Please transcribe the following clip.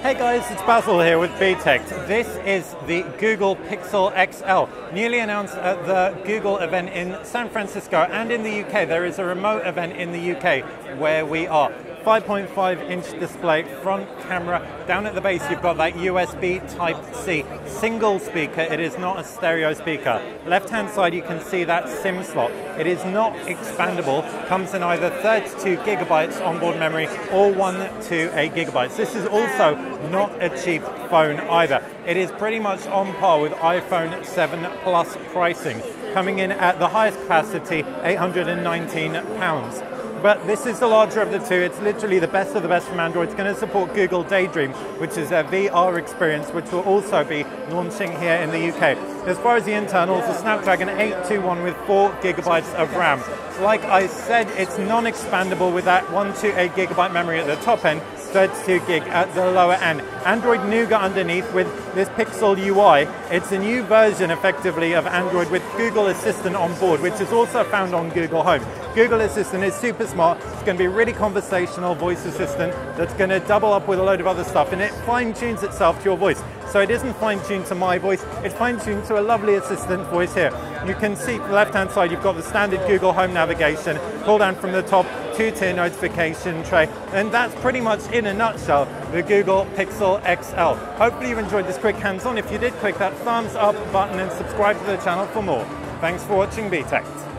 Hey guys, it's Basil here with BTech. This is the Google Pixel XL, newly announced at the Google event in San Francisco and in the UK. There is a remote event in the UK where we are. 5.5 inch display, front camera. Down at the base, you've got that USB Type C single speaker. It is not a stereo speaker. Left hand side, you can see that SIM slot. It is not expandable. Comes in either 32 gigabytes onboard memory or 1 to 8 gigabytes. This is also not a cheap phone either. It is pretty much on par with iPhone 7 Plus pricing, coming in at the highest capacity, 819 pounds. But this is the larger of the two. It's literally the best of the best from Android. It's going to support Google Daydream, which is a VR experience, which will also be launching here in the UK. As far as the internals, the Snapdragon 821 with 4 gigabytes of RAM. Like I said, it's non-expandable with that 128 gigabyte memory at the top end, 32 gig at the lower end. Android Nougat underneath with this Pixel UI. It's a new version effectively of Android with Google Assistant on board, which is also found on Google Home. Google Assistant is super smart. It's going to be a really conversational voice assistant that's going to double up with a load of other stuff and it fine tunes itself to your voice. So it isn't fine tuned to my voice, it's fine tuned to a lovely assistant voice here. You can see the left hand side, you've got the standard Google Home navigation, pull down from the top, two tier notification tray, and that's pretty much in a nutshell the Google Pixel XL. Hopefully you enjoyed this quick hands on. If you did, click that thumbs up button and subscribe to the channel for more. Thanks for watching BTech.